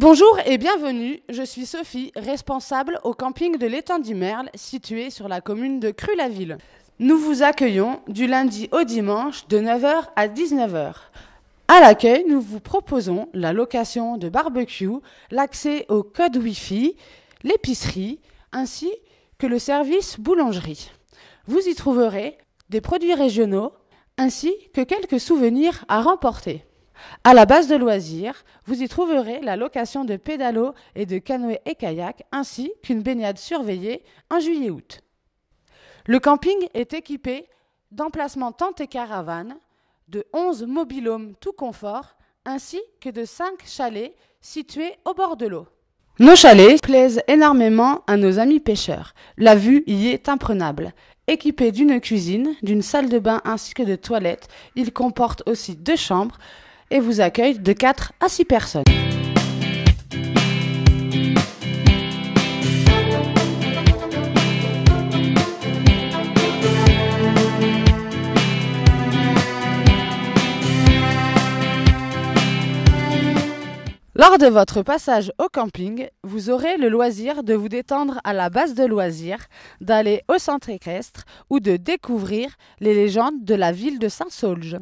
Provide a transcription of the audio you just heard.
Bonjour et bienvenue, je suis Sophie, responsable au camping de l'étang du Merle, situé sur la commune de Cru-la-Ville. Nous vous accueillons du lundi au dimanche de 9h à 19h. À l'accueil, nous vous proposons la location de barbecue, l'accès au code Wi-Fi, l'épicerie, ainsi que le service boulangerie. Vous y trouverez des produits régionaux ainsi que quelques souvenirs à remporter. À la base de loisirs, vous y trouverez la location de pédalos et de canoës et kayaks, ainsi qu'une baignade surveillée en juillet-août. Le camping est équipé d'emplacements tentes et caravanes, de 11 mobilhomes tout confort, ainsi que de 5 chalets situés au bord de l'eau. Nos chalets plaisent énormément à nos amis pêcheurs. La vue y est imprenable. Équipé d'une cuisine, d'une salle de bain ainsi que de toilettes, il comporte aussi deux chambres, et vous accueille de 4 à 6 personnes. Lors de votre passage au camping, vous aurez le loisir de vous détendre à la base de loisirs, d'aller au centre équestre ou de découvrir les légendes de la ville de Saint-Saulge.